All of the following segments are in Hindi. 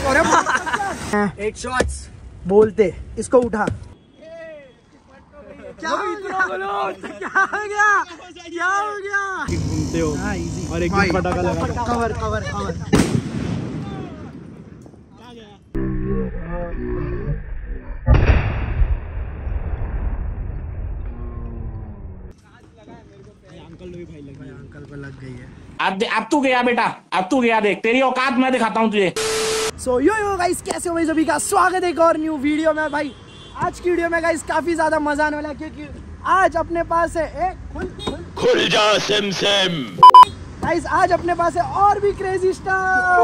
एट शॉट्स बोलते इसको उठा। क्या हो गया? क्या हो गया? क्या हो गया? घूमते हो। और एक लगा कवर कवर कवर अंकल भाई लगे लग गई है अब तू गया बेटा। अब तू गया देख। तेरी औकात मैं दिखाता हूँ तुझे। सो यो यो गाइस कैसे हो भाई? सभी का स्वागत है एक और न्यू वीडियो में। भाई आज की वीडियो में गाइस काफ़ी ज़्यादा मज़ा आने वाला है क्योंकि आज अपने पास है एक खुल खुल। खुल जा सिम सिम। गाइस आज अपने पास है और भी क्रेजी स्टार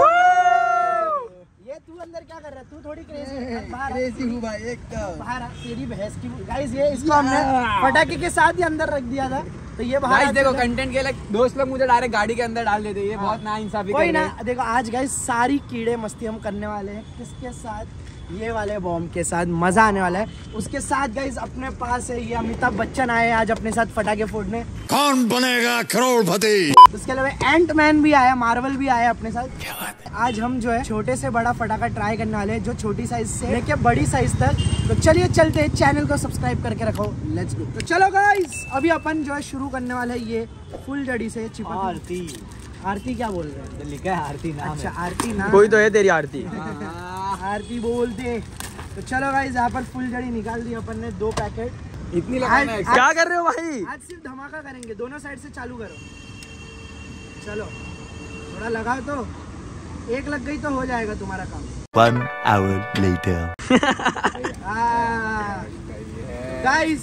ये तू अंदर क्या कर रहा है? तू थोड़ी क्रेजी बाहर क्रेजी हूँ भाई एकदम बाहर तेरी भैंस की गाइस ये इसको हमने पटाखे के साथ ही अंदर रख दिया था। तो ये भाई गाइस देखो कंटेंट के लिए दोस्त लोग मुझे डायरेक्ट गाड़ी के अंदर डाल देते हैं। ये बहुत ना इंसाफी कोई ना देखो आज गाइस सारी कीड़े मस्ती हम करने वाले हैं। किसके साथ? ये वाले बॉम्ब के साथ मज़ा आने वाला है। उसके साथ गाइस अपने पास है ये अमिताभ बच्चन आए आज अपने साथ पटाखे फोड़ने। कौन बनेगा करोड़पति? उसके अलावा एंट मैन भी आया मार्वल भी आया अपने साथ। आज हम जो है छोटे से बड़ा फटाखा ट्राई करने वाले हैं जो छोटी साइज़ से लेके बड़ी साइज़ तक। तो चलिए चलते हैं चैनल को सब्सक्राइब करके रखो। लेट्स गो तो चलो गाइस अभी अपन जो है शुरू करने वाले हैं ये फुल जड़ी से चिपक। आरती आरती क्या बोल रहे हैं? लिखा है आरती नाम अच्छा आरती ना कोई तो है तेरी आरती। आरती बोल दे तो चलो गाइस यहाँ पर फुल जड़ी निकाल दी अपन ने दो पैकेट इतनी लगाना है क्या कर रहे हो भाई? आज सिर्फ़ धमाका करेंगे दोनों साइड से चालू करो। चलो थोड़ा लगाओ तो। एक लग गई तो हो जाएगा तुम्हारा काम। One hour later. गाइस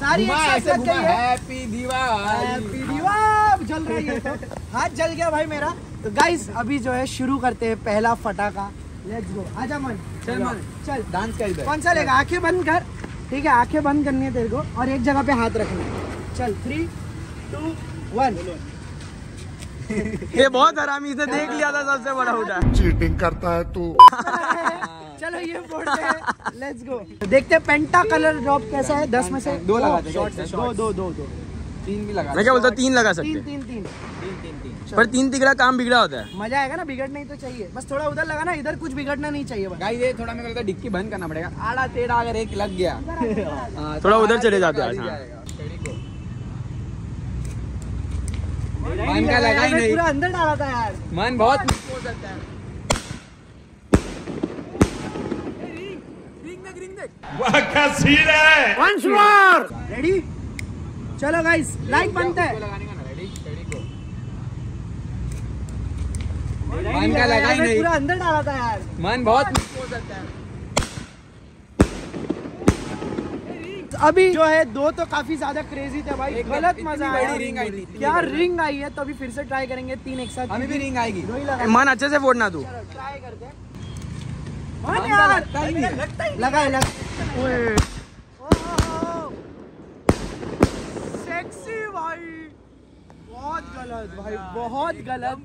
सारी है। हैप्पी दिवाली हैप्पी दिवाली जल रही है तो हाथ जल गया भाई मेरा। तो गाइस अभी जो है शुरू करते हैं पहला फटाका। लेट्स गो आजा मन। चल मन। चल। डांस कर इधर। कौन सा लेगा? आँखें बंद कर। ठीक है आँखें बंद करनी है तेरे को और एक जगह पे हाथ रखना। है चल थ्री टू वन ये बहुत हरामी से देख लिया था सबसे बड़ा उठा चीटिंग करता है तू। चलो ये फोड़ते हैं। लेट्स गो देखते हैं पेंटा कलर ड्रॉप कैसा है। दस में से दो लगा दे, दो दो दो दो। तीन भी लगा मैं क्या बोलता तीन लगा सकते तीन तीन तीन। तीन तीन तीन। पर तीन तिगड़ा काम बिगड़ा होता है। मज़ा आएगा ना बिगड़ना ही तो चाहिए। बस थोड़ा उधर लगा ना इधर कुछ बिगड़ना नहीं चाहिए बस। गाइस ये थोड़ा मेरे को लगता है डिक्की बंद करना पड़ेगा। आड़ा टेढ़ा अगर एक लग गया। हाँ, तो थोड़ा उधर चले जाते हैं, हाँ। को। मन का लगा ही नहीं। पूरा अंदर डाला था यार। मन बहुत मुश्किल हो सकता है। रेडी चलो गाइस लाइट बनता है? लगाने का ना रेडी छड़ी को मन का लगा ही नहीं। पूरा अंदर डाला था यार। मन बहुत हो सकता है अभी जो है दो तो काफ़ी ज़्यादा क्रेजी थे भाई। गलत मज़ा आया। रिंग आई थी, क्या रिंग आई है तो अभी फिर से ट्राई करेंगे तीन एक साथ। हमें भी रिंग आएगी। ही मन अच्छे से फोड़ना तू। ट्राई करते हैं मन मन का यार लगता ही नहीं है। लगा है लगा सेक्सी भाई। बहुत गलत भाई बहुत गलत।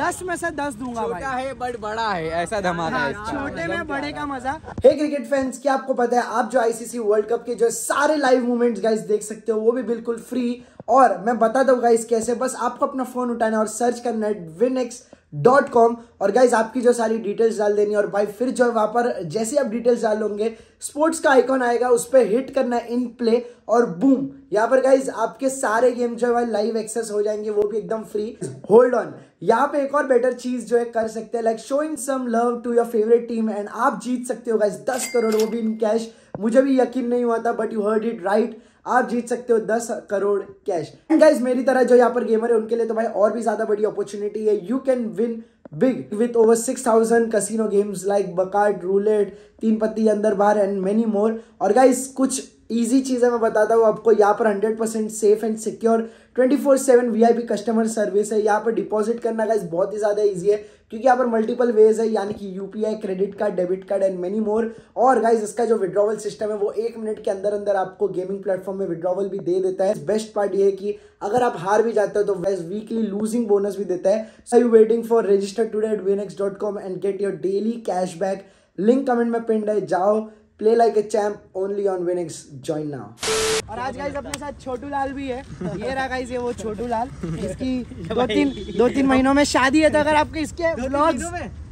दस में से दस दूँगा भाई। छोटा है बट बड़ा है ऐसा धमाका है हाँ, छोटे में बड़े का मज़ा। हे क्रिकेट फैंस क्या आपको पता है आप जो आईसीसी वर्ल्ड कप के जो सारे लाइव मूवमेंट्स गाइस देख सकते हो वो भी बिल्कुल फ्री और मैं बता दूँगा इस कैसे बस आपको अपना फ़ोन उठाना और सर्च करना है विनएक्स डॉट कॉम। और गाइज़ आपकी जो सारी डिटेल्स डाल देनी है और भाई, फिर जो वहाँ पर जैसे आप डिटेल्स डालोगे स्पोर्ट्स का आइकॉन आएगा, उस पर हिट करना इन प्ले और बूम यहाँ पर गाइज़ आपके सारे गेम जो है लाइव एक्सेस हो जाएँगे, वो भी एकदम फ्री होल्ड ऑन यहाँ पे एक और बेटर चीज़ जो है कर सकते हैं like showing some love to your favourite team and आप जीत सकते हो गाइज़ दस करोड़ वो भी इन कैश मुझे भी यकीन नहीं हुआ था but you heard it right आप जीत सकते हो दस करोड़ कैश। गाइज़ मेरी तरह जो यहाँ पर गेमर है, उनके लिए तो भाई और भी ज़्यादा बड़ी अपॉर्चुनिटी है। You can win big with over six thousand casino games like baccarat roulette Teen Patti अंदर बाहर एंड मेनी मोर और गाइज़ कुछ ईजी चीज़ें मैं बताता हूँ। आपको यहाँ पर 100% safe and secure 24/7 VIP customer service है। यहाँ पर डिपॉजिट करना गाइस बहुत ही ज़्यादा ईजी है, क्योंकि यहाँ पर मल्टीपल वेज है, यानी कि UPI credit card debit card and many more और गाइज़ इसका जो विड्रॉवल सिस्टम है, वो एक मिनट के अंदर अंदर आपको गेमिंग प्लेटफॉर्म में विड्रॉवल भी दे देता है। बेस्ट पार्ट ये है कि अगर आप हार भी जाते हो तो वैस वीकली लूजिंग बोनस भी देता है। So you waiting for register today at Winex dot com and get your daily cash back link comment में पिंड है। जाओ play like a champ only on Winex join now और आज गाइस अपने साथ छोटू लाल भी है। ये रहा गाइस ये वो छोटू लाल। इसकी दो तीन दो तीन महीनों में शादी है तो अगर आपको इसके व्लॉग्स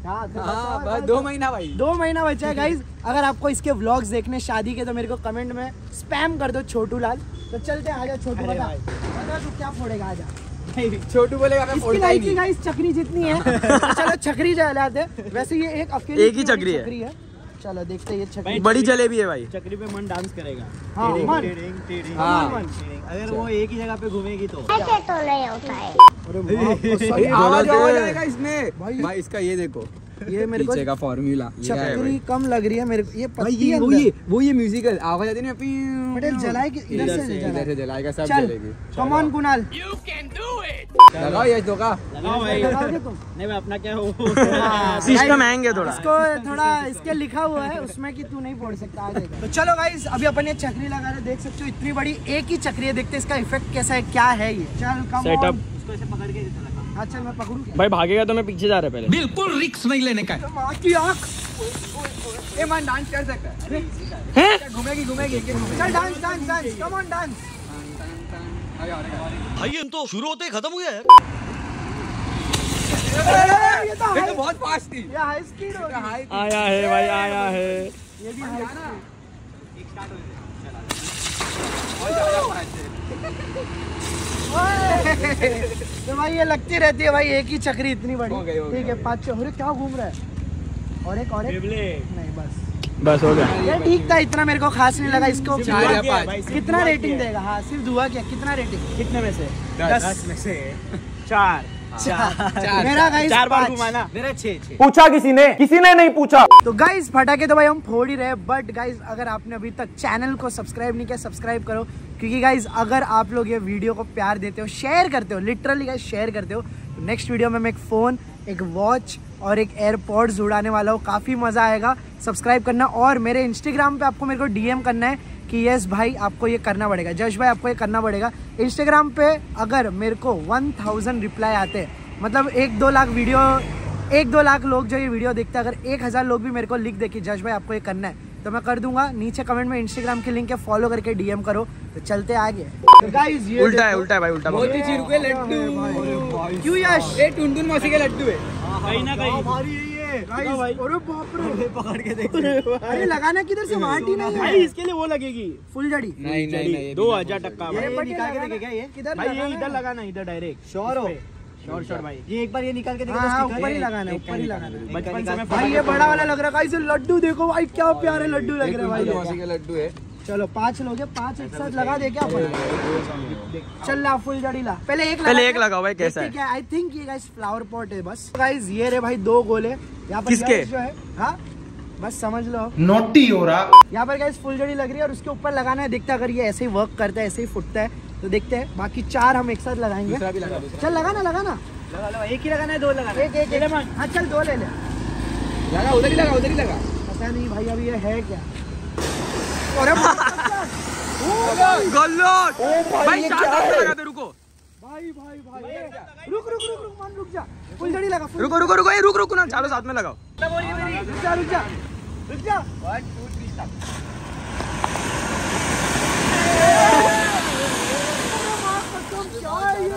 हाँ तो हाँ बस दो महीना भाई। दो महीना बचा है गाइस अगर आपको इसके व्लॉग्स देखने शादी के तो मेरे को कमेंट में स्पैम कर दो छोटू लाल। तो चलते हैं, आजा छोटू बता। बता तू क्या फोड़ेगा आजा? छोटू बोलेगा मैं फोड़ता ही नहीं। गाइस चक्री जितनी है। तो चलो चक्री जलाते वैसे ये एक अकेली एक ही? चक्री है। चलो देखते हैं ये चक्री। बड़ी जलेबी है भाई। चक्री पे मन डांस करेगा। हाँ, टेढ़िंग, मन। हाँ। मन। अगर वो एक ही जगह पे घूमेगी तो। ऐसे तो नहीं होता है। अरे बाप सही आवाज़ बोला आवाज़ आएगा इसमें। भाई- भाई इसका ये देखो। ये मेरे को का फॉर्मूला चक्री कम लग रही है मेरे को। ये पत्ती ये वो ये वो ये म्यूजिकल आवाज़ आती है ना पीऊ, पटेल पीऊ। जलाए कि इधर से इधर से जलाएगा सब जलेगी। Come on Kunal. लगाओ ये तो का लगाओ भाई। लगाओगे तुम? नहीं मैं अपना क्या हो? सिस्टम है थोड़ा। इसको थोड़ा इसके लिखा हुआ है उसमें कि तू नहीं फोड़ सकता आगे। तो चलो गाइस अभी अपन ये चक्री लगा रहे देख सकते हो इतनी बड़ी एक ही चक्री है देखते हैं इसका इफ़ेक्ट कैसा है क्या है ये। चल कम. ऑन उसको ऐसे पकड़ के हाँ मैं पकड़ू क्या भाई भागेगा तो मैं पीछे जा रहा पहले। बिल्कुल रिक्स नहीं लेने का की आँख। ये man डांस कर सकता है? घूमेगी घूमेगी एक एक घूमेगी? चल dance dance dance come on dance भाई हम तो शुरू होते खत्म हो गया ये तो तो बहुत फास्ट थी। ये हाई स्पीड हो रही है आया है भाई आया है। ये भी हाई स्पीड तो भाई ये लगती रहती है भाई एक ही चक्री इतनी बड़ी। हो गई, ठीक है पाँच छह अरे क्या घूम रहा है? और एक और एक। नहीं बस। बस हो गया। ये ठीक था इतना मेरे को खास नहीं लगा इसको कितना रेटिंग देगा? हाँ सिर्फ़ दुआ क्या कितना रेटिंग कितने में से? दस। में से। चार। मेरा गाइस चार बार। घुमाना। मेरा छह छह। पूछा किसी ने? किसी ने नहीं पूछा। तो गाइस फटाके तो भाई हम फोड़ ही रहे बट गाइस अगर आपने अभी तक चैनल को सब्सक्राइब नहीं किया सब्सक्राइब करो। क्योंकि गाइस अगर आप लोग ये वीडियो को प्यार देते हो शेयर करते हो लिटरली गाइस शेयर करते हो तो नेक्स्ट वीडियो में मैं एक फ़ोन एक वॉच और एक एयरपॉड्स उड़ाने वाला हूँ। काफ़ी मज़ा आएगा। सब्सक्राइब करना और मेरे इंस्टाग्राम पे आपको मेरे को डीएम करना है। कि यस भाई आपको ये करना पड़ेगा। जश भाई आपको ये करना पड़ेगा। इंस्टाग्राम पे अगर मेरे को वन थाउज़ेंड रिप्लाई आते हैं मतलब एक दो लाख वीडियो एक दो लाख लोग जो ये वीडियो देखते हैं अगर एक हज़ार लोग भी मेरे को लिख दे कि जश भाई आपको ये करना है तो मैं कर दूँगा। नीचे कमेंट में इंस्टाग्राम के लिंक है फॉलो करके डीएम करो तो चलते आगे। तो उल्टा है उल्टा है भाई उल्टा लड्डू। क्यों यश ये टुनटुन मौसी के लड्डू है। कहीं ना कहीं। अरे बाप रे। पकड़ के देखते अरे लगाना किधर से? वाटी नहीं भाई इसके लिए वो लगेगी। फुल जड़ी। नहीं नहीं नहीं दो हज़ार टक्का ये निकाल के देखे क्या ये किधर भाई ये लगाना इधर है? लगाना इधर डायरेक्ट श्योर हो। शॉर्ट शॉर्ट भाई। ये एक बार ये निकाल के हाँ हाँ ऊपर ही लगाना है ऊपर ही लगाना है। बचपन से भाई ये बड़ा वाला लग रहा है। गाइस लड्डू देखो भाई क्या प्यारे लड्डू लग रहे हैं भाई। लड्डू है। चलो पाँच लोग पाँच एक साथ लगा दे क्या चल ला फुल जड़ी ला। पहले एक पहले एक लगाओ भाई कैसा है? आई थिंक ये गाइस फ्लावर पॉट है बस। गाइस ये रे भाई दो गोले यहाँ पर जो है हाँ? बस समझ लो। नोटी हो रहा। यहाँ पर गाइस फुल जड़ी लग रही है और उसके ऊपर लगाना है। देखते अगर ये ऐसे ही वर्क करता है ऐसे ही फुटता है तो देखते हैं। बाकी चार हम एक साथ लगाएँगे। दूसरा लगा चल लगाना लगाना। लगा लो एक ही लगाना है दो लगाना एक एक एक। हाँ चल दो ले ले। लगा उधर ही लगा उधर ही लगा। पता नहीं भाई अभी ये है क्या? अरे गल्लोट भाई ये चार क्या हाथ? में लगा दे रुको। भाई भाई भाई रुक रुक रुक रुक मान रुक जा। फुल जड़ी लगा रुको रुको रुको ये रुक रुको ना चारों साथ में लगाओ। रुक जा रुक जा रुक जा। अरे माँ कसम, क्या है ये?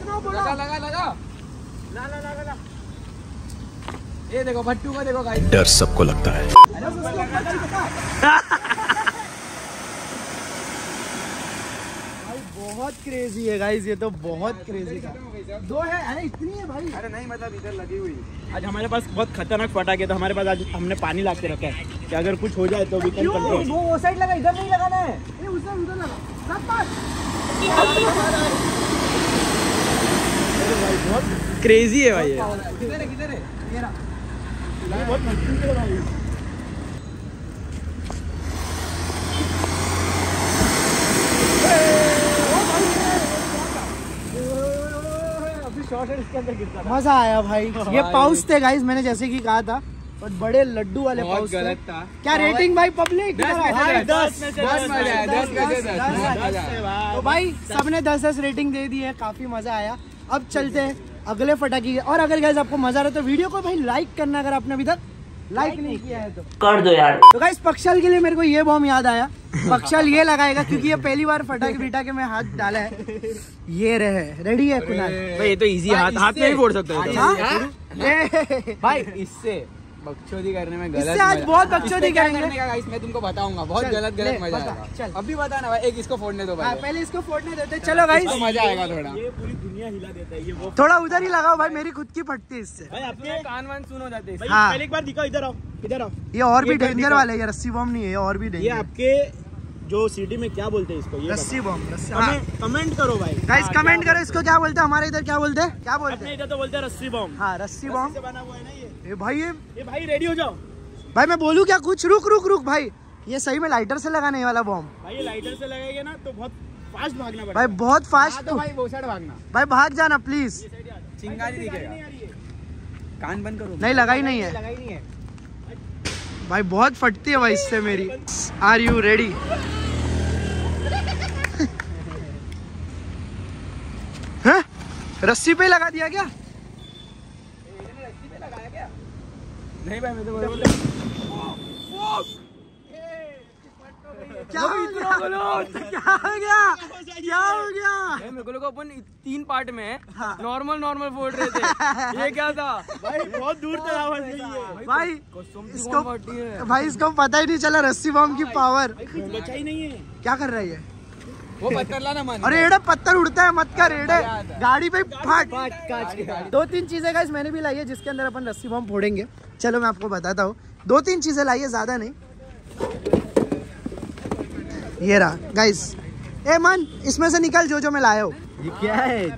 इतना बड़ा। लगा लगा लगा। ला ला ला ला, ला। ये देखो भट्टू को देखो गाइस डर सबको लगता है। भाई बहुत क्रेजी है गाइस ये तो बहुत क्रेजी था। दो है अरे इतनी है भाई। अरे नहीं मतलब इधर लगी हुई। आज हमारे पास बहुत खतरनाक पटाखे तो हमारे पास आज हमने पानी ला के रखा है कि अगर कुछ हो जाए तो क्यों? कंट्रोल वो वो साइड लगा इधर नहीं लगाना है। ये उधर उधर लगा। साथ पास क्रेजी है भाई ये। किधर है किधर है। है मज़ा आया भाई। ये पाउस थे गाइस मैंने जैसे कि कहा था बट बड़े लड्डू वाले पाउस थे। क्या रेटिंग भाई पब्लिक दस में से भाई, दस। दस दस दस दस, बहुत मज़ा आया। तो भाई सबने दस दस रेटिंग दे दी है काफ़ी मज़ा आया। अब चलते हैं। अगले फटाकी की और अगर गैस आपको मज़ा आ रहा है तो वीडियो को भाई लाइक करना अगर आपने अभी तक लाइक नहीं किया है तो। कर दो यार। तो गाइस पक्षल के लिए मेरे को ये बॉम याद आया। पक्षल ये लगाएगा क्योंकि ये पहली बार फटाके बिटा के मैं हाथ डाला है। ये रहे। रेडी है कुनाल भाई ये तो इजी हाथ हाथ में भी फोड़ सकते हो तो। हाँ? ए, भाई इससे। बकचोदी करने में गलत इससे आज बहुत बकचोदी करेंगे। करने का गाइस? मैं तुमको बताऊँगा बहुत गलत गलत मज़ा आएगा चल। अभी बता ना भाई एक इसको फोड़ने दो हाँ, भाई पहले इसको फोड़ने देते चलो गाइस। मज़ा आएगा थोड़ा। ये पूरी दुनिया हिला देता है ये वो थोड़ा उधर ही लगाओ भाई मेरी खुद की फटती है इससे। भाई अपने कान वान सुन हो जाते हैं। हाँ। पहले एक बार दिखाओ इधर आओ इधर आओ। ये और भी डेंजर वाले ये रस्सी बॉम नहीं है और भी ये डेंजर। आपके जो सिटी में क्या बोलते हैं इसको? ये रस्सी बॉम्ब रस्सी हाँ। कमेंट कमेंट करो भाई। गाइस हाँ, कमेंट करो इसको क्या बोलते हैं? हमारे इधर क्या बोलते हैं? क्या बोलते हैं? इधर तो बोलते हैं रस्सी बॉम्ब हाँ रस्सी से बना हुआ है ना ये? ए भाई ये भाई रेडी हो जाओ। भाई मैं बोलूँ क्या? कुछ रुक रुक रुक भाई। ये सही में लाइटर से लगाने वाला बॉम्ब भाई ये लाइटर से लगाएँगे ना तो बहुत फास्ट भागना भाई बहुत हाँ फास्ट तो भाई वो साइड भागना। भाई भाग जाना प्लीज़ चिंगारी दिखेगा कान बंद करो। नहीं लगाई नहीं है। लगाई नहीं है। भाई बहुत फटती है भाई इससे मेरी। आर यू रेडी रस्सी पे लगा दिया क्या? नहीं भाई मैं तो बोल क्या हो गया? क्या हो गया? क्या हो गया? मेरे को लगा अपन तीन पार्ट में हाँ। नॉर्मल नॉर्मल फोड़ रहे थे। ये क्या था? भाई बहुत दूर तक आवाज़ नहीं है। भाई इसको भाई इसको पता ही नहीं चला रस्सी बॉम्ब की पावर बचा ही नहीं है। क्या कर रही है वो पत्थर लाना मान अरे एड़ा पत्थर उड़ता है मत कर एड़े। गाड़ी पे फट। दो तीन चीज़ें गाइस मैंने भी लाई है जिसके अंदर अपन रस्सी बम फोड़ेंगे। चलो मैं आपको बताता हूँ। दो तीन चीज़ें लाई है ज़्यादा नहीं। ये रहा। गाइस ए मन इसमें से निकल जो जो मैं लाया हूँ। ये क्या है?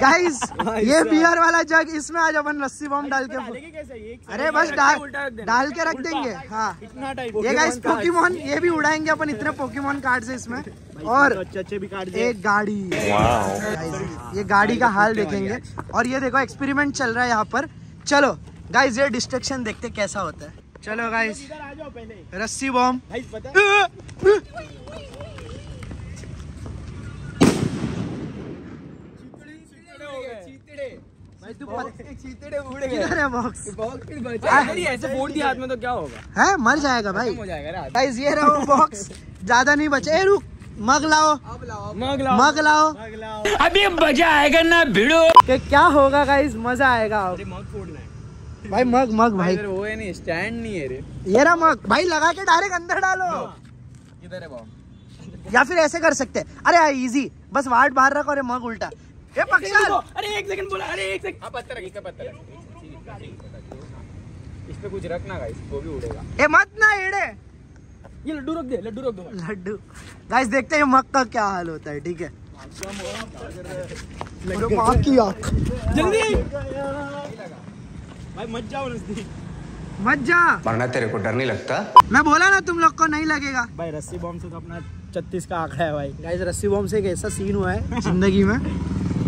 गाइस ये बियर वाला जग इसमें आज अपन रस्सी बम डाल के डालेंगे कैसे? ये एक अरे बस डाल डाल के रख देंगे हाँ। ये गाइस पोकेमोन ये भी उड़ाएँगे अपन इतने पोकेमोन कार्ड से इसमें। और अच्छे अच्छे भी दिए एक गाड़ी। ये गाड़ी का हाल देखेंगे। और ये देखो एक्सपेरिमेंट चल रहा है यहाँ पर। चलो गाइस ये डिस्ट्रक्शन देखते कैसा होता है। चलो गाइस इधर आ जाओ पहले। रस्सी बॉम्ब में तो क्या होगा? है? मर जाएगा भाई। हो गाइस ये रहा वो बॉक्स ज़्यादा नहीं बचे। रुक। मग लाओ। मग लाओ। मग लाओ। अभी मज़ा आएगा ना भिड़ो। क्या होगा गाइस मज़ा आएगा। है। भाई मग मग भाई। वो है नहीं स्टैंड नहीं है रे। ये रहा मग। भाई लगा के डायरेक्ट अंदर डालो। किधर है बॉम्ब या फिर ऐसे कर सकते हैं। अरे इजी बस वार्ड बाहर रखो। अरे मग उल्टा। ए पक्षाल अरे एक सेकंड बोला। अरे एक सेकंड। हाँ पत्थर रख इसका पत्थर इस पे कुछ रखना गाइस वो भी उड़ेगा। ए मत ना एड़े ये लड्डू रख दे लड्डू रख दो। लड्डू। गाइस देखते हैं मग का क्या हाल होता है ठीक है? माँ की आँख। जल्दी! भाई मत जाओ नज़दीक। मत जा। मरना तेरे को डर नहीं लगता? मैं बोला ना तुम लोग को नहीं लगेगा। भाई रस्सी बॉम्ब से तो अपना छत्तीस का आंकड़ा है भाई। गाइस रस्सी बॉम्ब से एक ऐसा सीन हुआ है ज़िंदगी में।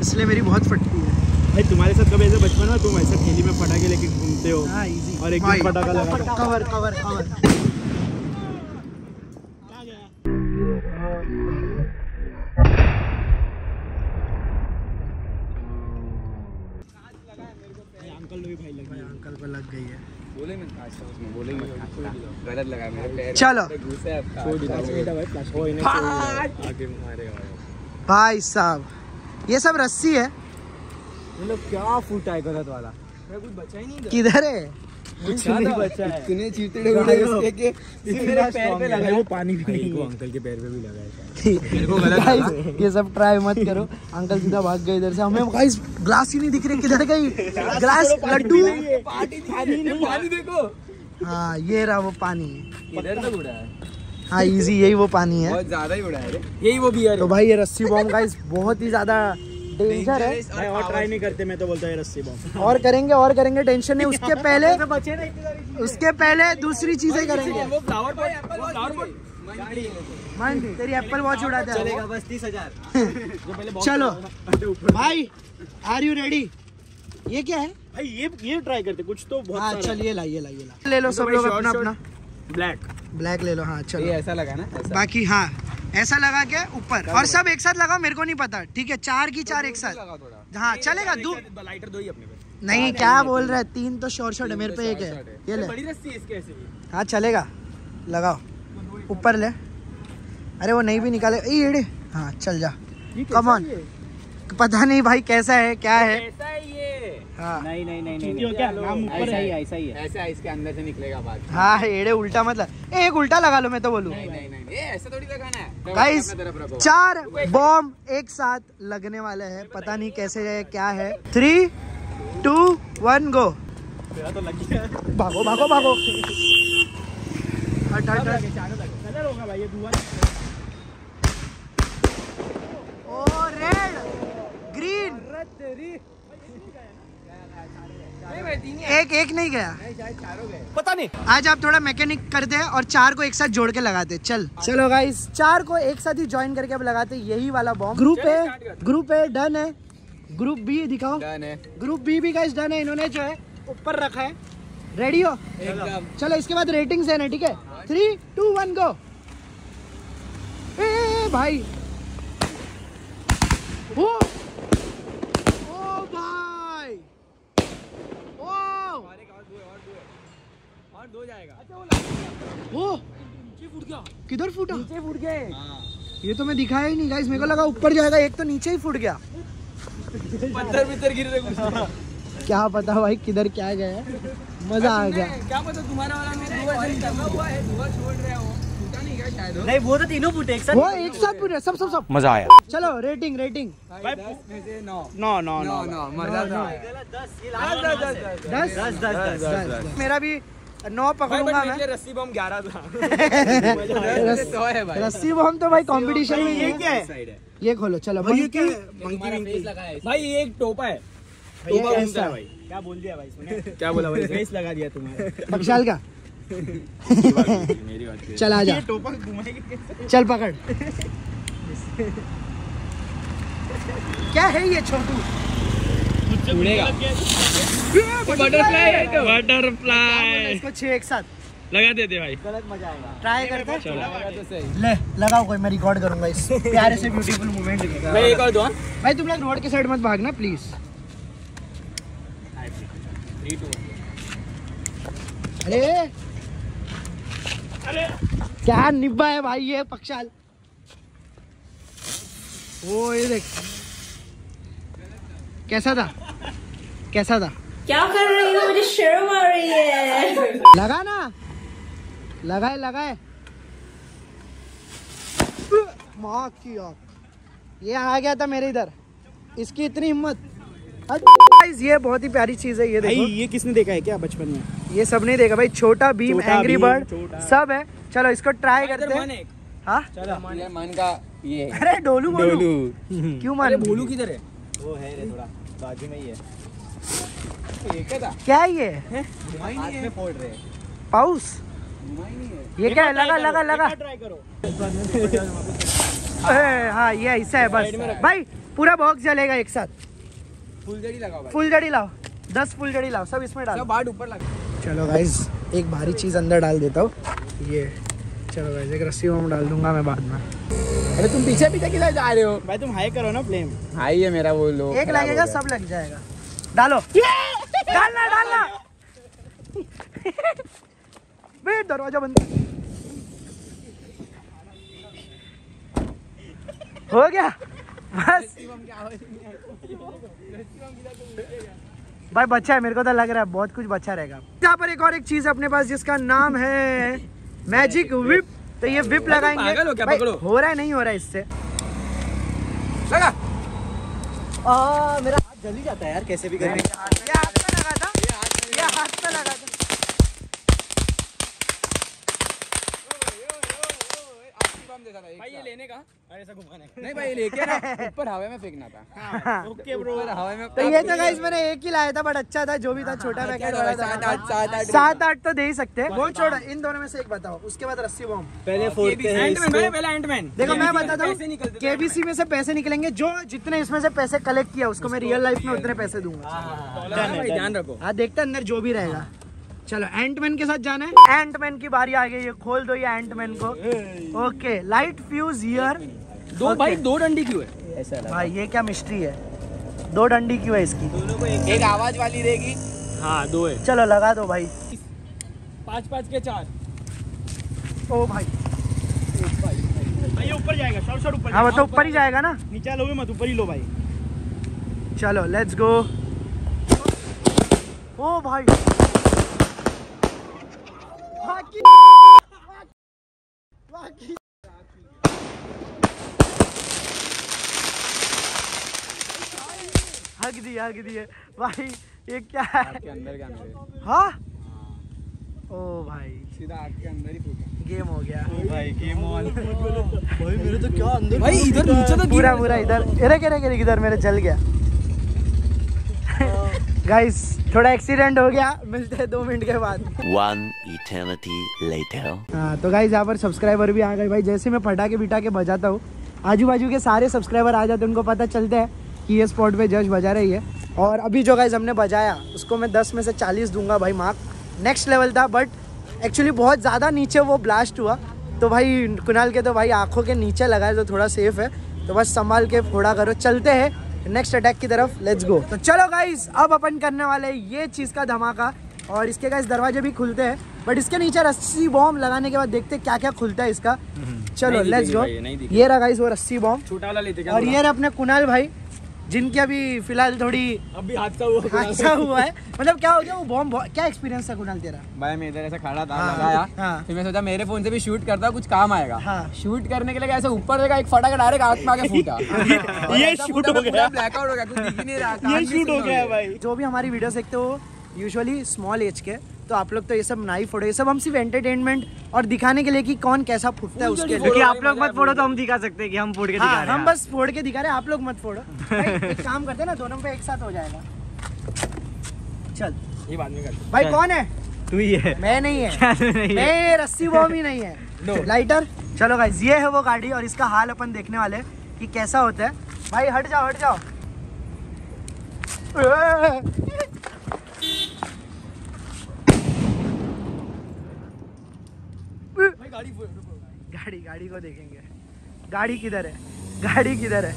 इसलिए मेरी बहुत फटती है। भाई तुम्हारे साथ कभी ऐसे बचपन में तुम ऐसे थैली में पटाखे लेके घूमते हो। हाँ इजी और एक दिन पटाखा लगा कवर कवर कवर अंकल भी भाई लगे अंकल को लग गई है। बोले मत काट दो उसमें बोले गलत लगा मेरे पैर। चलो। भाई साहब। ये सब रस्सी है। मतलब क्या फूटा है गलत वाला? कुछ बचा ही नहीं किधर है? कुछ नहीं बचा है। इतने चीतड़े उड़े उसके के मेरे पैर पे लगा वो पानी भी नहीं अंकल के पैर पे भी लगा है Guys, ये सब ट्राई मत करो। अंकल सीधा भाग गए इधर से। हमें गाइस ग्लास ही नहीं दिख रहे। किधर गई? ग्लास लड्डू। पानी देखो। हाँ ये रहा वो पानी। इधर तक उड़ा है। हाँ इजी यही वो पानी है। बहुत ज़्यादा ही उड़ा है यही वो बियर तो भाई ये रस्सी बॉम्ब गाइस बहुत ही ज़्यादा डेंजर है। मैं और ट्राई नहीं करते मैं तो बोलता है रस्सी बॉम्ब और करेंगे और करेंगे टेंशन नहीं उसके पहले उसके पहले दूसरी चीज़ें करेंगे। वो फ्लावर पॉट वो फ्लावर पॉट मन तेरी एप्पल वॉच उड़ाते हैं चलेगा बस तीस हज़ार। चलो। भाई आर यू रेडी ये क्या है? भाई ये ये ट्राई करते कुछ तो बहुत हाँ चलिए लाइए लाइए ला ले लो। सब लोग अपना अपना। ब्लैक ब्लैक ले लो हाँ ये चलो ऐसा लगा ना ऐसा। बाकी हाँ ऐसा लगा के ऊपर। और सब एक साथ लगाओ मेरे को नहीं पता। ठीक है चार की चार एक साथ। हाँ चलेगा दू लाइटर दो ही अपने नहीं क्या बोल रहा है? तीन तो शॉर्ट शॉर्ट है मेरे पे एक है। ये ले। बड़ी रस्सी इसके ऐसे हाँ। चलेगा। लगाओ। ऊपर ले। अरे वो नहीं भी निकाले। हाँ चल जा। कम ऑन पता नहीं भाई कैसा है क्या है। है। हाँ नहीं नहीं नहीं नहीं। क्या? नाम ऊपर ऐसा ही है। है ऐसा ही है। ऐसे इसके अंदर से निकलेगा बात। हाँ एड़े उल्टा मतलब एक उल्टा लगा लो मैं तो बोलूँ। नहीं नहीं नहीं ये थोड़ी लगाना है। गाइस चार बॉम्ब एक साथ लगने वाले हैं। पता नहीं कैसे है क्या है। थ्री टू वन गो तो लग गया। भागो भागो भागो। हट हट होगा भाई ये ओ रेड ग्रीन एक एक नहीं गया। पता नहीं। आज आप थोड़ा मैकेनिक करते हैं और चार को एक साथ जोड़ के लगाते हैं चल। चलो गाइस चार को एक साथ ही ज्वाइन करके अब लगाते यही वाला बॉम्ब ग्रुप है ग्रुप है डन है। ग्रुप बी दिखाओ। ग्रुप बी भी गाइस डन है इन्होंने जो है ऊपर रखा है। रेडी हो? चलो इसके बाद रेटिंग्स है ना ठीक है? थ्री टू वन गो ए, भाई। ओ! हो जाएगा वो फूट किधर नीचे फूट गए ये तो मैं दिखाया ही नहीं गाइस मेरे को लगा ऊपर जाएगा एक तो नीचे ही फूट गया पत्थर भीतर गिर रहे क्या पता भाई किधर क्या गया मज़ा आ गया क्या पता तुम्हारा वाला में दो हुआ है दो छोड़ रहा हो नहीं वो तो तीनों फूटे एक साथ वो एक साथ फूटे सब सब सब मज़ा आया चलो रेटिंग रेटिंग नौ नौ नौ नौ मज़ा दस दस दस दस मेरा भी नौ पकड़ूँगा मैं। रस्सी बम ग्यारह था। रस- तो है भाई रस्सी बम तो भाई कंपटीशन में ये ये क्या है? ये खोलो चलो भाई क्या है? भाई ये एक टोपा है। टोपा घूमता है। भाई। क्या बोल दिया भाई सुने? क्या बोला भाई? फेस लगा दिया तुम्हारे। पक्षाल का? मेरी बात चल आ जा। टोपा घुमाएगी। चल पकड़। क्या है ये छोटू? उड़ेगा। बटरफ्लाई है तो। बटरफ्लाई इसको छह एक साथ? लगा देते भाई। गलत मज़ा आएगा। ट्राई करते हैं? तो ले लगाओ कोई मैं रिकॉर्ड करूँगा इस प्यारे से ब्यूटीफुल मोमेंट मैं एक और दो भाई तुम लोग रोड के साइड मत भागना प्लीज़ अरे! क्या निब्बा है भाई ये पक्षाल? वो ये देख। कैसा था? कैसा था? क्या कर रही हो? मुझे शर्म आ रही है। लगा ना। लगाए लगाए। माँ की आँख। ये आ गया था मेरे इधर। इसकी इतनी हिम्मत। ये बहुत ही प्यारी चीज़ है ये भाई देखो। ये किसने देखा है क्या बचपन में? ये सब नहीं देखा भाई छोटा भीम एंग्री बर्ड सब है। चलो इसको ट्राई करते हैं। हाँ? मन का ये। अरे डोलू बोलू डोलू। क्यों मान भोलू किधर है? वो है रे थोड़ा। बाजू में ही है। क्या है ये? हाथ फोड़ रहे पाउस? ये क्या है? लगा लगा लगा। ट्राई करो। हाँ ये ऐसा है बस। भाई पूरा बॉक्स जलेगा एक साथ। फुलझड़ी लगाओ भाई। फुल जड़ी लाओ। दस फुल जड़ी लाओ सब इसमें डालो। बाट ऊपर लगा। चलो गाइज़ एक भारी चीज़ अंदर डाल देता हूँ। ये। चलो गाइज़ एक रस्सी में डाल दूँगा मैं बाद में। अरे तुम पीछे पीछे किधर जा रहे हो? भाई तुम हाई करो ना फ्लेम हाई है मेरा वो लो एक लगेगा सब लग जाएगा। डालो। डालना डालना। वेट दरवाज़ा बंद हो गया। बस। भाई बच्चा है मेरे को तो लग रहा है बहुत कुछ बच्चा रहेगा। यहाँ पर एक और एक चीज़ है अपने पास जिसका नाम है मैजिक विप तो ये विप लगाएँगे हो? भाई। हो रहा है नहीं हो रहा है इससे लगा आ, मेरा हाथ जल ही जाता है यार कैसे भी करके ये हाथ पे लगा था ये हाथ पे लगा था भाई ये लेने का ऐसा घुमाने नहीं भाई लेके ना ऊपर हवा में फेंकना था। ओके ब्रो हवा में तो ये तो गाइस मैंने एक ही लाया था बट अच्छा था जो भी था छोटा पैकेट वाला सात था आठ सात आठ तो दे ही सकते हैं। वो छोड़ो इन दोनों में से एक बताओ उसके बाद रस्सी बॉम्ब पहले फोड़ते हैं मैंने देखो मैं बताता हूँ। केबीसी में से पैसे निकलेंगे जो जितने इसमें से पैसे कलेक्ट किया उसको मैं रियल लाइफ में उतने पैसे दूँगा। ध्यान रखो। हाँ देखते अंदर जो भी रहेगा। चलो एंटमैन के साथ जाना है। एंटमैन की बारी आ गई है खोल दो ये एंटमैन को। ओके लाइट फ्यूज हियर दो भाई दो डंडी क्यों है? भाई ये क्या मिस्ट्री है? दो डंडी क्यों है इसकी? दोनों को एक आवाज़ वाली रहेगी हाँ दो है। चलो लगा दो भाई। पाँच पाँच के चार। ओ भाई। भाई ये ऊपर जाएगा शॉर्ट शॉर्ट ऊपर हाँ जाएगा। मतलब ऊपर ही जाएगा ना? नीचे लोगे मत ऊपर ही लो भाई। चलो लेट्स गो ओ भाई। बाकी बाकी हक दी हक दिए। भाई ये क्या है? के अंदर के अंदर हाँ? ओ भाई। सीधा आग के अंदर ही फूटा गेम हो गया। भाई गेम ऑन भाई मेरे तो क्या अंदर भाई इधर नीचे तो पूरा पूरा इधर। अरे करे करे इधर मेरे जल गया। गाइस थोड़ा एक्सीडेंट हो गया। मिलते हैं दो मिनट के बाद। One eternity later. हाँ तो गाइज़ यहाँ पर सब्सक्राइबर भी आ गए। भाई जैसे मैं पटाखे बिटा के बजाता हूँ आजू बाजू के सारे सब्सक्राइबर आ जाते हैं उनको पता चलता है कि ये स्पॉट पे जज बजा रही है। और अभी जो गाइज़ हमने बजाया उसको मैं 10 में से 40 दूँगा भाई मार्क नेक्स्ट लेवल था बट एक्चुअली बहुत ज़्यादा नीचे वो ब्लास्ट हुआ। तो भाई कुणाल के तो भाई आँखों के नीचे लगाए तो थोड़ा सेफ़ है। तो बस संभाल के फोड़ा करो। चलते हैं। नेक्स्ट अटैक की तरफ़ लेट्स गो तो चलो गाइस अब अपन करने वाले ये चीज़ का धमाका। और इसके गाइस दरवाजे भी खुलते हैं बट इसके नीचे रस्सी बॉम्ब लगाने के बाद देखते हैं क्या क्या खुलता है इसका। चलो लेट्स गो। ये रहा गाइस वो रस्सी बॉम्ब छोटा वाला लेते और ये रहा अपने कुनाल भाई। जिनकी अभी फ़िलहाल थोड़ी अभी हादसा हुआ अच्छा हुआ है। मतलब क्या हो गया वो बॉम्ब क्या एक्सपीरियंस था कुणाल तेरा? भाई मैं इधर ऐसा खड़ा था हाँ, लगाया हाँ। फिर मैं सोचा मेरे फ़ोन से भी शूट करता कुछ काम आएगा। हाँ। शूट करने के लिए ऐसे ऊपर देखा एक फटाका डायरेक्ट आग में आके फूटा। ये shoot हो गया। ब्लैकआउट हो गया कुछ दिख ही नहीं रहा ये शूट हो गया भाई। जो भी हमारी वीडियोस देखते हो यूजुअली स्मॉल एज के तो आप लोग तो ये सब ना ही फोड़ो ये सब हम सिर्फ़ एंटरटेनमेंट और दिखाने के लिए कि कौन कैसा फूटता है उसके लिए। आप लोग मत फोड़ो तो हम दिखा सकते हैं कि हम फोड़ के दिखा हाँ रहे हैं। हम बस फोड़ के दिखा रहे हैं आप लोग मत फोड़ो। भाई, एक काम करते हैं ना दोनों पे एक साथ हो जाएगा। चल। ये बाद में करते। भाई कौन है? तू ही है। मैं नहीं है। मैं रस्सी बॉम्ब ही नहीं है। लाइटर चलो गाइस ये है वो गाड़ी और इसका हाल अपन देखने वाले कि कैसा होता है। भाई हट जाओ हट जाओ। गाड़ी गाड़ी को देखेंगे। गाड़ी किधर है? गाड़ी किधर है?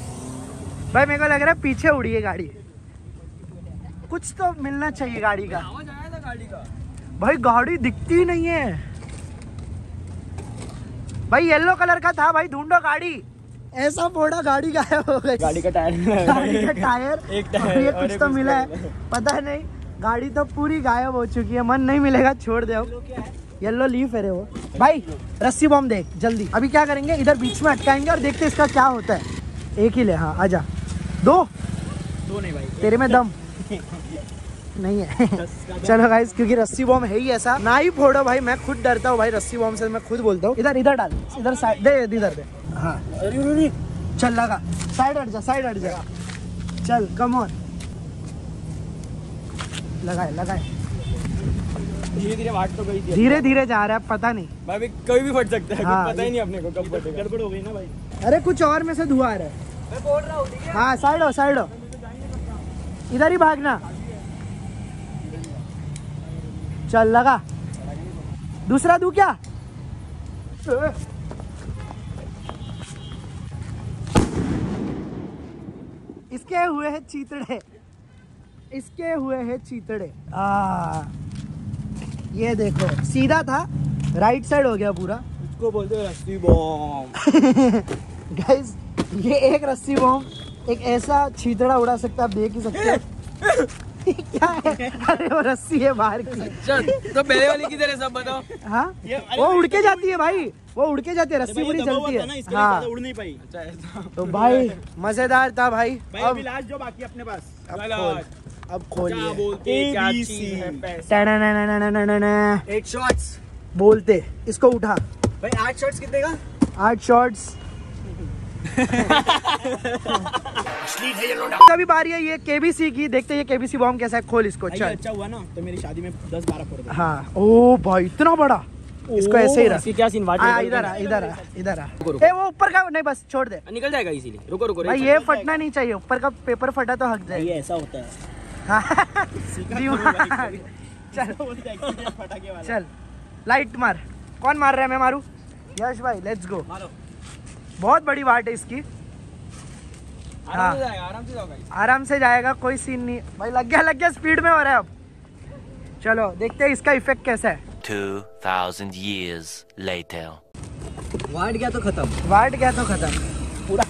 भाई मेरे को लग रहा है पीछे उड़ी है गाड़ी। कुछ तो मिलना चाहिए गाड़ी का। था गाड़ी का। भाई गाड़ी दिखती नहीं है। भाई येलो कलर का था भाई ढूंढो गाड़ी। ऐसा फोड़ा गाड़ी गायब हो गई। गाड़ी का टायर। गाड़ी का टायर। एक टायर ये कुछ तो मिला है। पता नहीं गाड़ी तो पूरी गायब हो चुकी है। मन नहीं मिलेगा छोड़ दे अब। येलो लीफ है रे वो। भाई रस्सी बॉम्ब देख जल्दी। अभी क्या करेंगे? इधर बीच में अटकाएँगे और देखते इसका क्या होता है। एक ही ले हाँ आजा। दो। दो नहीं भाई। तेरे में दम। नहीं है। चलो गाइस क्योंकि रस्सी बॉम्ब है ही ऐसा। ना ही फोड़ो भाई मैं खुद डरता हूँ भाई रस्सी बॉम्ब से मैं खुद बोलता हूँ। इधर इधर डाल। इधर साइड दे इधर दे। हाँ। चल लगा। साइड हट जा साइड हट जा। चल कम ऑन लगाए लगाए। धीरे धीरे वाट तो गई धीरे धीरे जा रहा है पता नहीं। भाई कभी भी फट सकता है हाँ, पता ही नहीं अपने को कब फटेगा। गड़बड़ हो गई ना भाई। अरे कुछ और में से धुआँ आ रहा है। मैं बोल रहा हूँ हाँ? साइड हो साइड हो। इधर ही भागना। चल लगा। दूसरा दू क्या? इसके हुए हैं चीतड़े। इसके हुए हैं चीतड़े। आ ये देखो सीधा था राइट साइड हो गया पूरा। उसको बोलते हो रस्सी बॉम्ब। गाइस ये एक रस्सी बॉम्ब एक ऐसा छीतड़ा उड़ा सकता है आप देख ही सकते हो। क्या है? अरे वो रस्सी है बाहर की। तो पहले वाली किधर है सब बताओ। हाँ? वो उड़ के जाती है भाई। वो उड़ के जाती है रस्सी पूरी चलती है। हाँ उड़ नहीं पाई। अच्छा तो भाई मज़ेदार था भाई। भाई अब लास्ट जो बाकी अपने पास। अब खोलिए। है। एट शॉट्स बोलते। इसको उठा। भाई आठ शॉट्स कितने का? आठ शॉट्स अभी बारी है ये केबीसी की। देखते हैं ये केबीसी बॉम्ब कैसा है। खोल इसको चल। अच्छा हुआ ना तो मेरी शादी में दस बारह फोड़ हाँ। ओ भाई इतना बड़ा। इसको ऐसे ही रख। क्या सीन आ इधर आ इधर आ इधर आ। ए वो ऊपर का नहीं बस छोड़ दे। निकल जाएगा इसीलिए रुको रुको भाई ये फटना नहीं चाहिए। ऊपर का पेपर फटा तो हक जाए। ये ऐसा होता है। चल फटाके वाला। चल लाइट मार। कौन मार रहा है मैं मारू? यश भाई लेट्स गो बहुत बड़ी वाट है इसकी। आराम से जाएगा आराम से जाओ गाइस आराम से जाएगा कोई सीन नहीं। भाई लग गया लग गया स्पीड में हो रहा है अब। चलो देखते हैं इसका इफ़ेक्ट कैसा है। 2000 years later. वाट गया तो खत्म। वाट गया तो खत्म। पूरा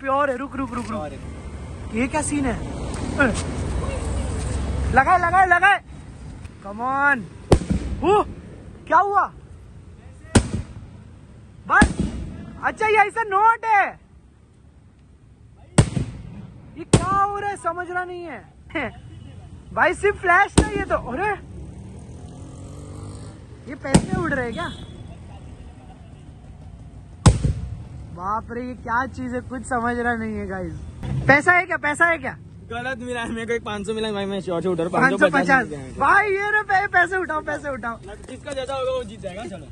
प्योर है रुक रुक रुक रुक। ये क्या सीन है? लगाए लगाए लगाए। कमान क्या हुआ? बस। अच्छा ये ऐसा नोट है। ये क्या हो रहा है? समझ रहा नहीं है। भाई, सिर्फ़ फ्लैश नहीं है तो। अरे। ये पैसे उड़ रहे क्या? बाप रे, ये क्या चीज़ है? कुछ समझ रहा नहीं है गाइस पैसा है क्या? पैसा है क्या? गलत मिला है मेरे को एक 500 मिला भाई मैं शॉर्ट से उधर पाँच सौ पचास भाई ये रे पैसे उठाओ पैसे उठाओ। जिसका ज़्यादा होगा वो जीत जाएगा चलो।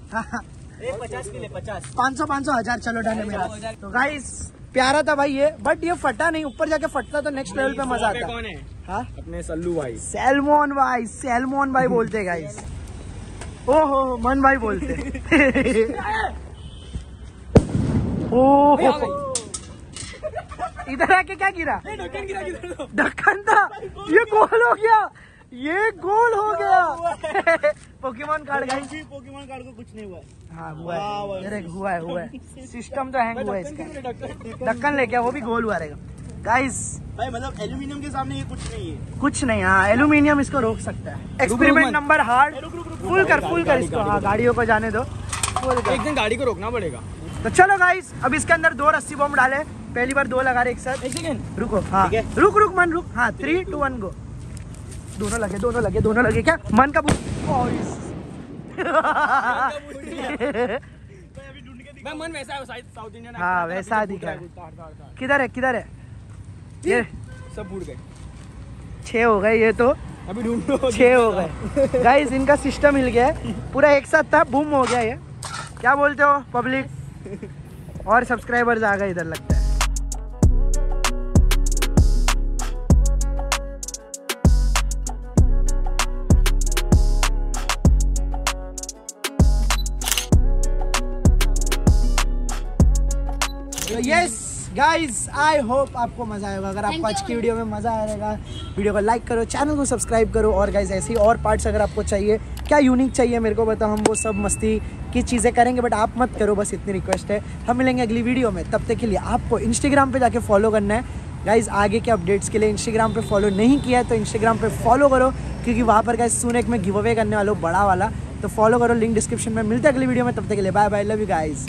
पचास के लिए पचास। पाँच सौ पाँच सौ हज़ार चलो डन मेरा। तो गाइस प्यारा था भाई ये बट ये फटा नहीं ऊपर जाके फटता तो नेक्स्ट लेवल पे मज़ा आता। कौन है? हाँ? अपने सल्लू भाई। सैलमोन भाई सैलमोन भाई बोलते गाइस ओ हो हो, मन भाई बोलते ओ हो, हो। इधर आके क्या गिरा? ढक्कन था। ये गोल हो गया। ये गोल हो गया। Pokemon card guys Pokemon card को कुछ नहीं हुआ हाँ। हुआ है। अरे हुआ है हुआ है। सिस्टम तो हैंग हुआ है इसका। ढक्कन। ले गया वो भी गोल हुआ रहेगा। गाइस भाई मतलब एल्यूमिनियम के सामने ये कुछ नहीं है। कुछ नहीं हाँ एल्यूमिनियम इसको रोक सकता है। एक्सपेरिमेंट नंबर हार्ड फुल कर फुल कर इसको। हाँ गाड़ियों को जाने दो। एक दिन गाड़ी को रोकना पड़ेगा। तो चलो गाइस अब इसके अंदर दो रस्सी बॉम्ब डाले। पहली बार दो लगा रहे एक साथ। एक सेकंड रुको हाँ। रुक रुक मन रुक। हाँ थ्री टू वन गो दोनों लगे दोनों लगे दोनों लगे क्या? मन का बूट मन वैसा है साउथ इंडियन हाँ, वैसा दिखा किधर है किधर है? ये सब गए। हो गए ये तो। अभी ढूंढो हो गए। गाइस इनका सिस्टम हिल गया है। पूरा एक साथ था बूम हो गया ये। क्या बोलते हो पब्लिक और सब्सक्राइबर्स आ गए इधर लगता है। यस गाइस आई होप आपको मज़ा आएगा। अगर आपको आज की वीडियो में मज़ा आएगा वीडियो को लाइक करो चैनल को सब्सक्राइब करो और गाइस ऐसे और पार्ट्स अगर आपको चाहिए क्या यूनिक चाहिए मेरे को बताओ हम वो सब मस्ती की चीज़ें करेंगे बट आप मत करो, बस इतनी रिक्वेस्ट है। हम मिलेंगे अगली वीडियो में। तब तक के लिए आपको इंस्टाग्राम पे जाके फॉलो करना है। गाइज़ आगे के अपडेट्स के लिए इंस्टाग्राम पे फॉलो नहीं किया है तो इंस्टाग्राम पे फॉलो करो, क्योंकि वहाँ पर गाइज़ सुन एक मैं गिव अवे करने वाला बड़ा वाला। तो फॉलो करो लिंक डिस्क्रिप्शन में। मिलते अगली वीडियो में। तब तक के लिए bye bye love you guys